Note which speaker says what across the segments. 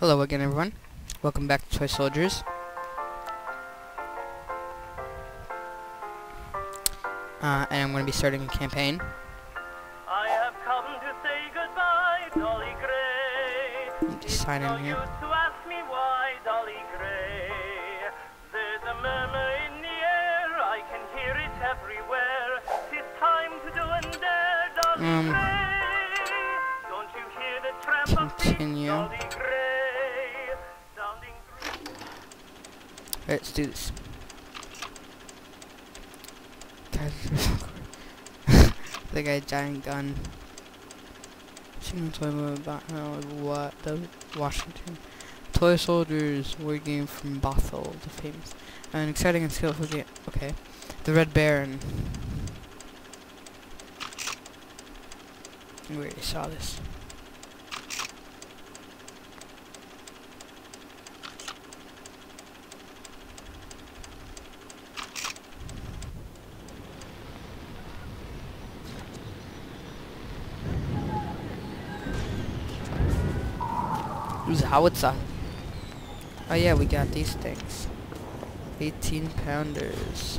Speaker 1: Hello again everyone. Welcome back to Toy Soldiers. Uh, and I'm going to be starting a campaign.
Speaker 2: I have come to say goodbye, Dolly Gray.
Speaker 1: Just sign in here.
Speaker 2: to ask me why, Dolly Gray. There's a murmur in the air, I can hear it everywhere. Tis time to do and dare, Dolly
Speaker 1: Um, let's do this. Guys, the guy giant gun. Single toy movie about uh, what the Washington. Toy Soldiers word game from Bothell, the famous. An exciting and skillful game. Okay. The Red Baron. We already saw this. Howitzer? Oh yeah, we got these things. 18 pounders.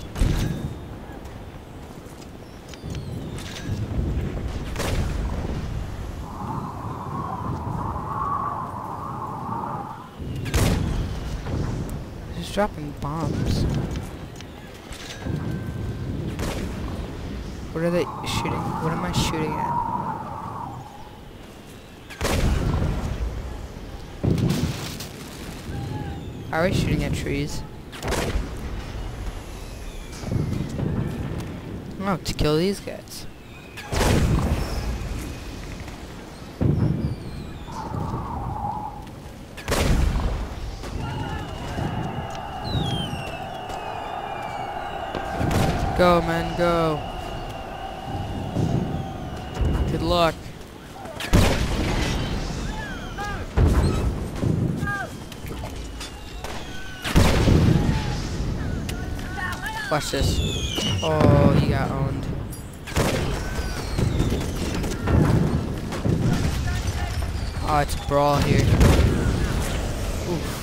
Speaker 1: He's dropping bombs. What are they shooting? What am I shooting at? Are we shooting at trees? Oh, to kill these guys. Go, man, go. Good luck. Watch this. Oh, he got owned. Oh, it's brawl here. Oof.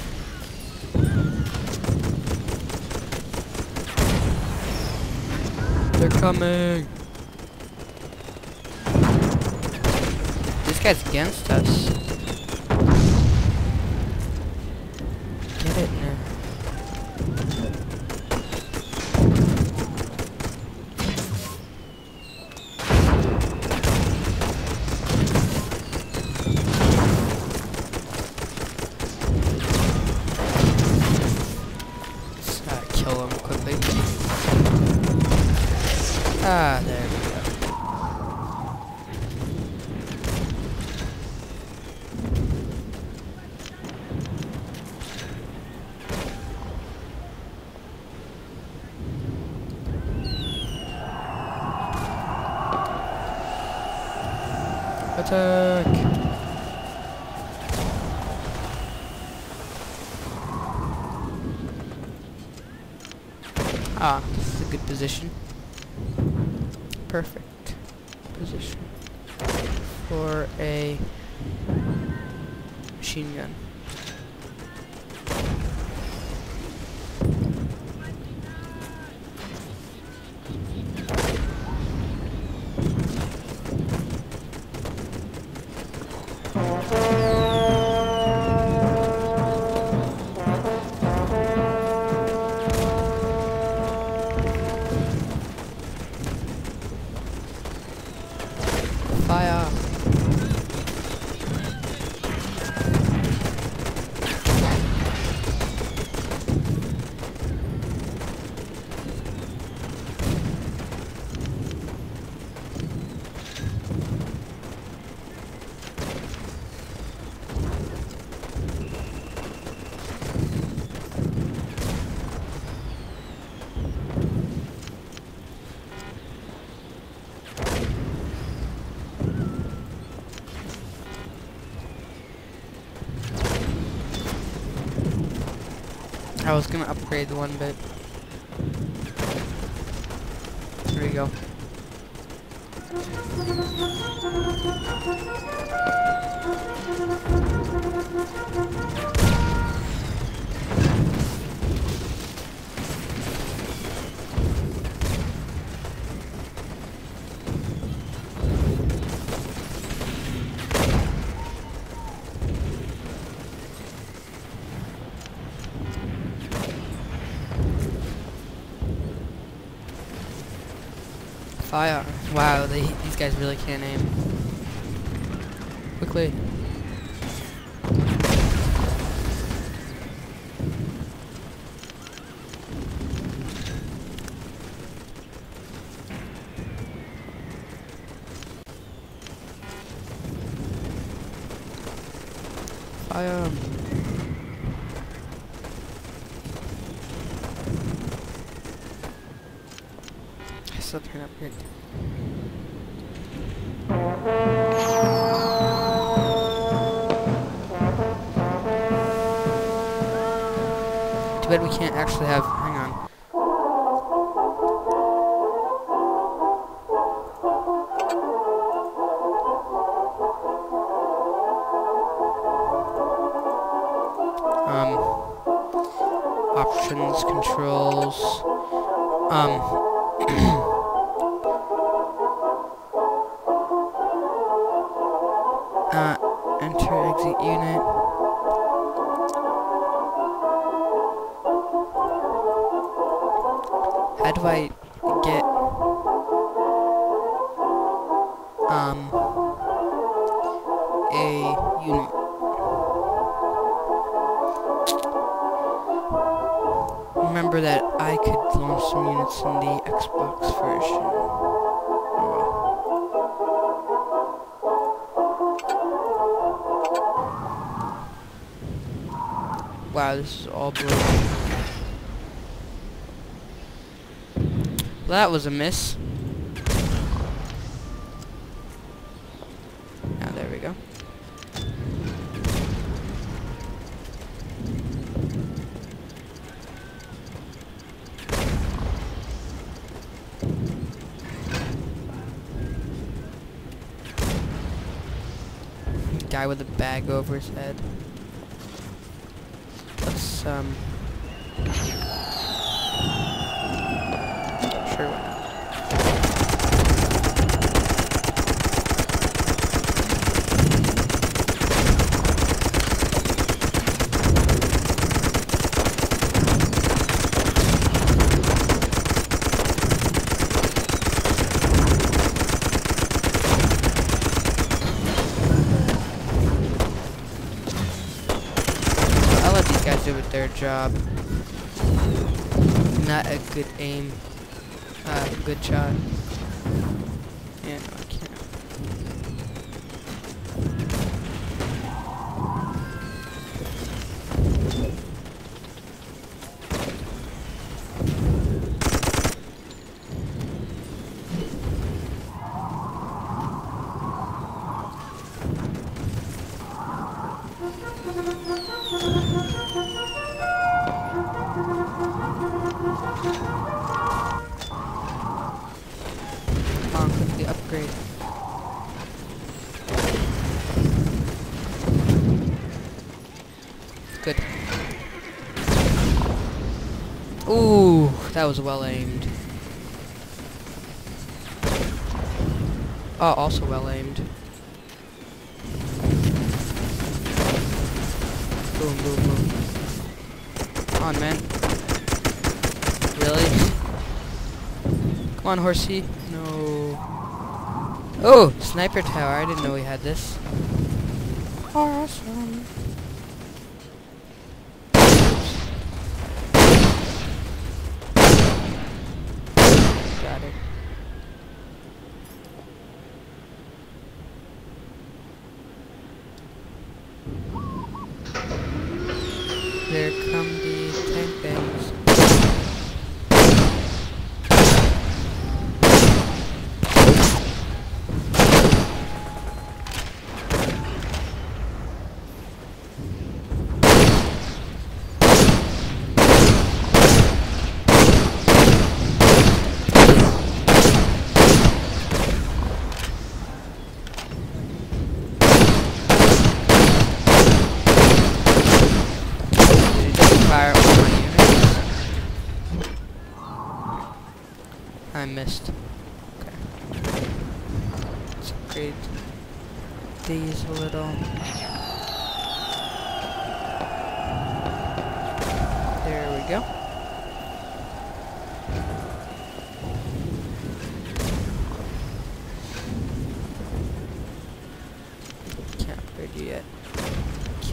Speaker 1: They're coming. This guy's against us. Kill him quickly. Ah, there I was gonna upgrade one bit. There we go. Fire. Wow, they, these guys really can't aim. Quickly. Fire. Um. Wow, this is all blue. That was a miss. Ah, there we go. Guy with a bag over his head. Um... Sure, why not? I'll let these guys do it their job. Not a good aim. Uh, good shot. Yeah, no, I can't. Come upgrade. Good. Ooh, that was well aimed. Oh, also well aimed. Boom, boom, boom. Come on, man. Really? Come on, horsey. Oh, sniper tower. I didn't know we had this. Awesome. Got it. There come the tank bangs. Did he just fire at one of my units? I missed. Okay. Let's upgrade these a little. There we go.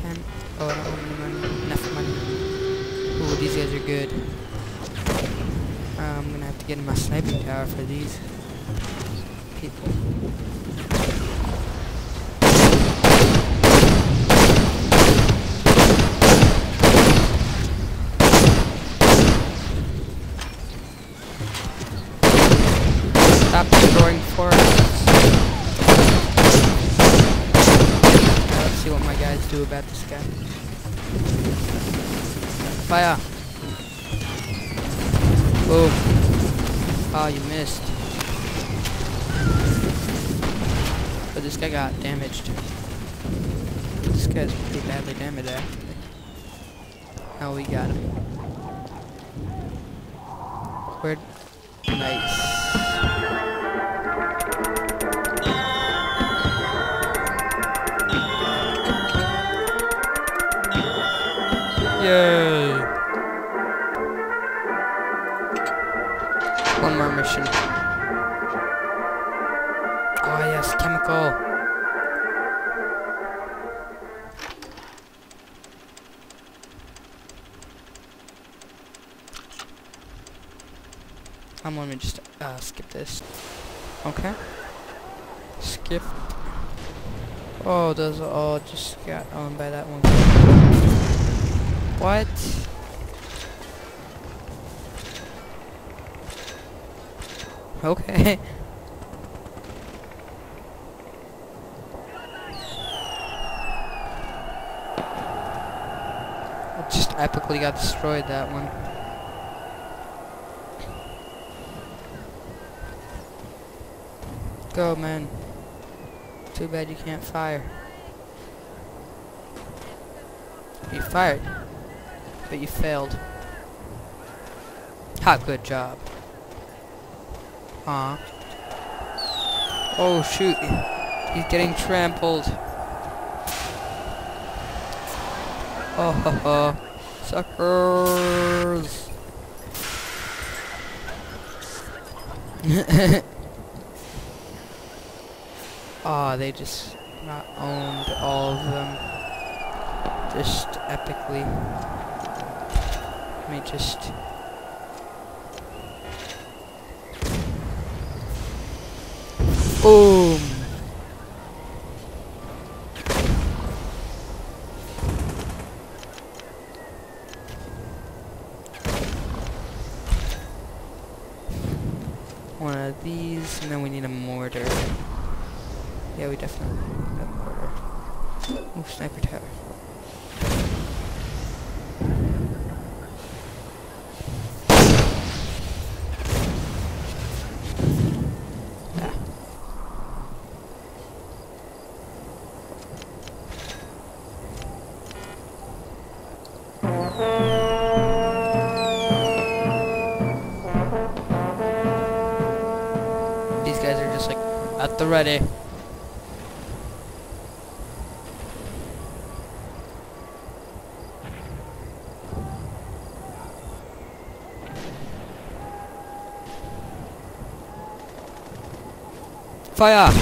Speaker 1: 10. Oh, I don't have any money. Enough money. Ooh, these guys are good. Uh, I'm gonna have to get in my sniping tower for these people. Destroying forests. Now let's see what my guys do about this guy. Fire! Boom. Oh, you missed. But this guy got damaged. This guy's pretty badly damaged, eh? actually. Oh, we got him. One more mission. Oh yes, chemical. I'm gonna just uh, skip this. Okay. Skip. Oh, those all just got owned by that one. What? Okay. Just epically got destroyed that one. Go, man. Too bad you can't fire. You fired, but you failed. Ha, good job. Aw. Oh, shoot. He's getting trampled. Oh, ho, ho. Suckers. Aw, ah, they just not owned all of them. Just epically. Let me just... Boom! At the ready. Fire!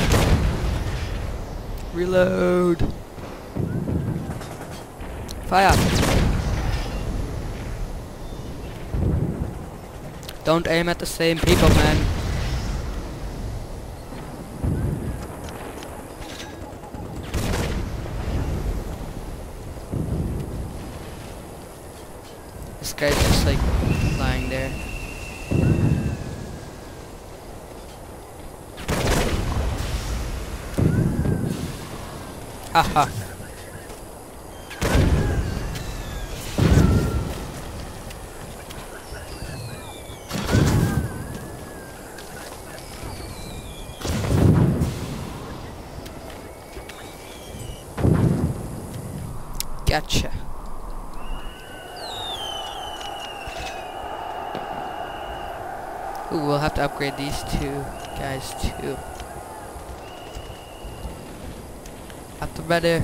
Speaker 1: Reload! Fire! Don't aim at the same people, man. This guy's just like lying there. Gotcha. Ooh, we'll have to upgrade these two guys too. At the ready.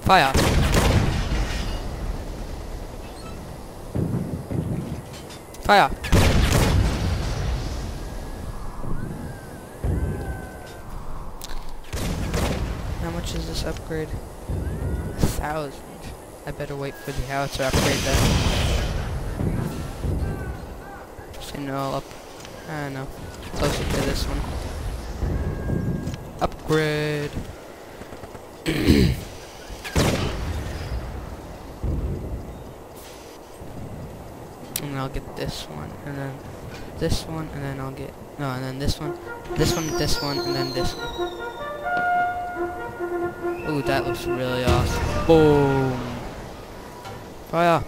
Speaker 1: Fire. Fire. how much is this upgrade? A thousand. I better wait for the howitzer upgrade then. So no, I'll don't know. Closer to this one. Upgrade. and I'll get this one, and then this one, and then I'll get no, and then this one, this one, this one, and then this one. Ooh, that looks really awesome. Boom. Fire.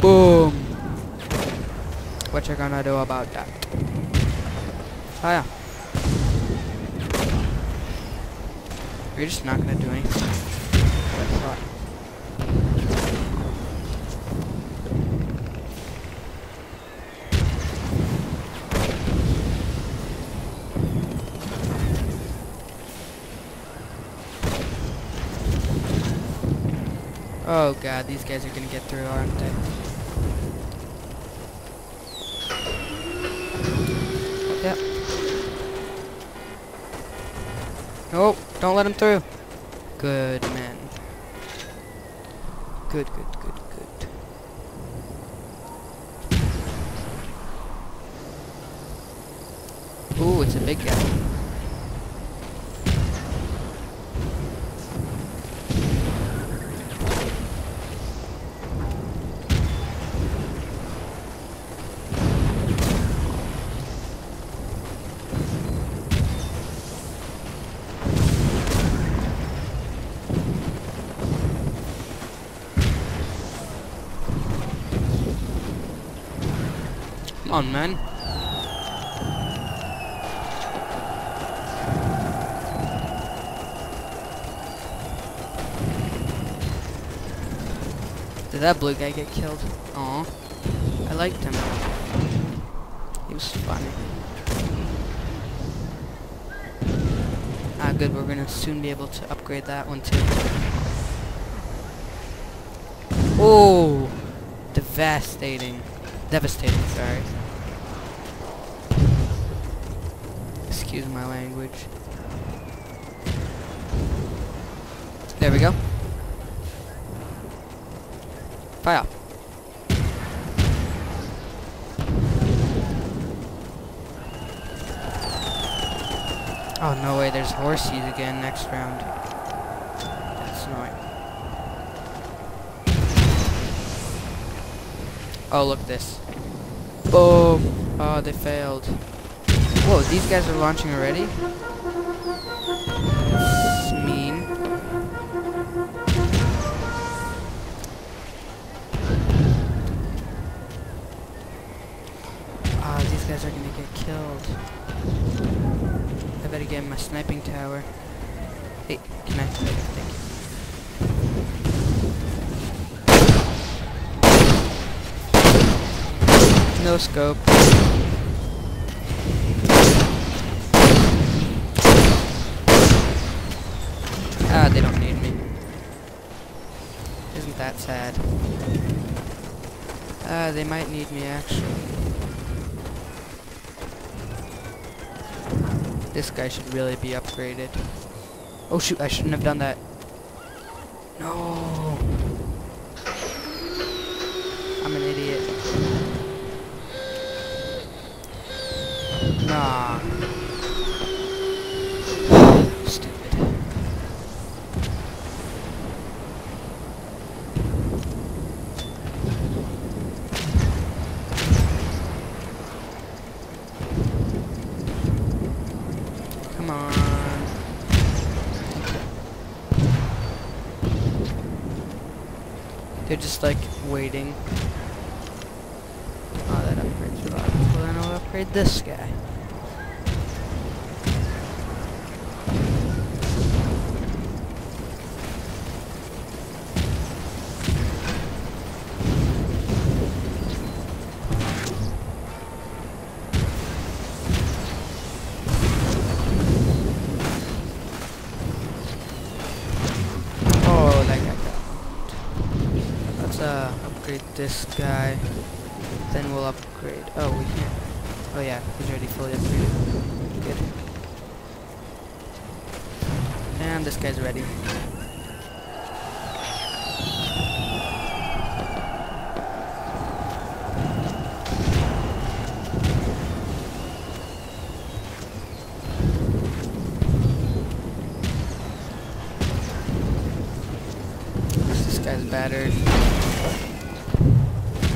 Speaker 1: Boom. What you're gonna do about that? Oh, Fire. You're just not gonna do anything. Oh god, these guys are gonna get through, aren't they? Don't let him through. Good men. Good, good, good, good. Ooh, it's a big guy. On, man. Did that blue guy get killed? Aw. I liked him. He was funny. Ah, good. We're gonna soon be able to upgrade that one too. Oh! Devastating. Devastating, sorry. Excuse my language. There we go. Fire. Oh no way, there's horsies again next round. That's annoying. Oh, look this. Boom! Oh, they failed. Whoa, these guys are launching already? Ah, these guys are gonna get killed. I better get my sniping tower. Hey, can I? Thank you. No scope. Ah, they don't need me. Isn't that sad? Ah, they might need me actually. This guy should really be upgraded. Oh shoot, I shouldn't have done that. No. I'm an idiot. Nah. Stupid. Come on. They're just like waiting. Oh, that upgrade's reliable. Well, then I'll upgrade this guy. Oh, that guy Let's uh upgrade this guy. He's already fully upgraded. Good. And this guy's ready. This guy's battered.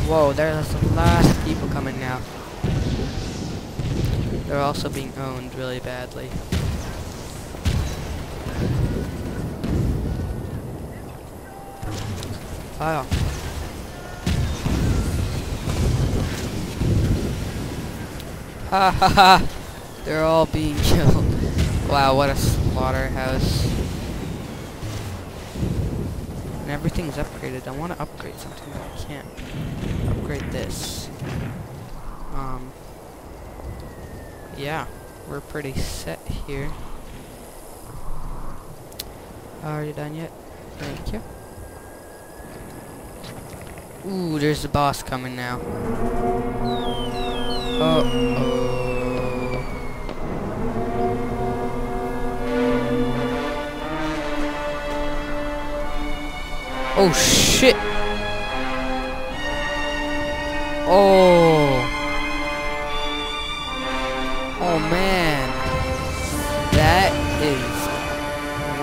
Speaker 1: Whoa, there's a lot of people coming now. They're also being owned really badly. Wow. Ha ha ha! They're all being killed. Wow, what a slaughterhouse. And everything's upgraded. I want to upgrade something, but I can't. Upgrade this. Um. Yeah, we're pretty set here. Are you done yet? Thank you. Ooh, there's the boss coming now. Oh. Oh shit! Oh. Man. That is.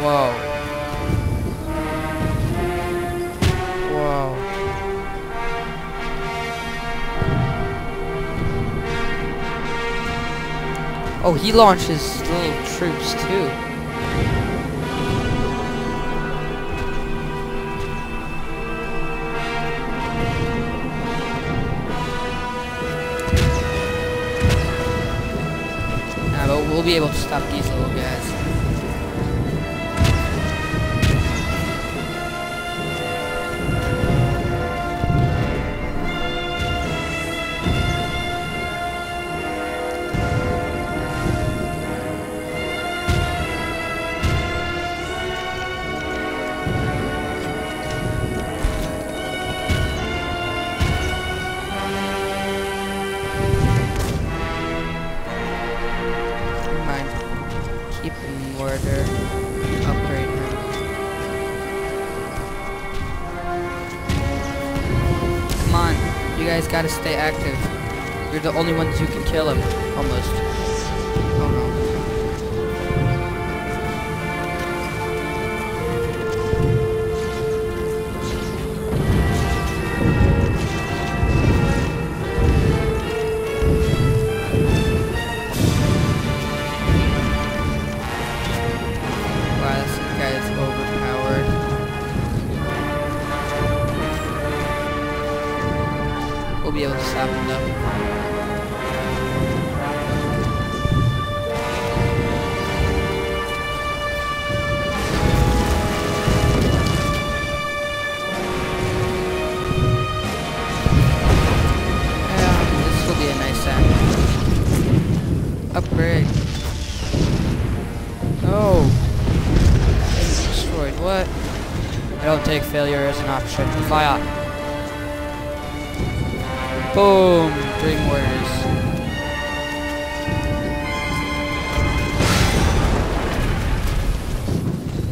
Speaker 1: Whoa. Whoa. Oh, he launches little troops too. Nah, but guys gotta stay active. You're the only ones who can kill him. Almost. Oh Failure as an option. Fire. Boom. Dream Warriors.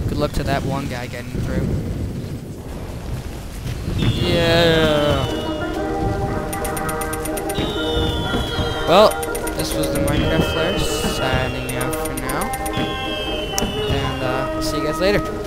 Speaker 1: Good luck to that one guy getting through. Yeah. Well, this was the Minecraft Flares signing out for now. And uh, see you guys later.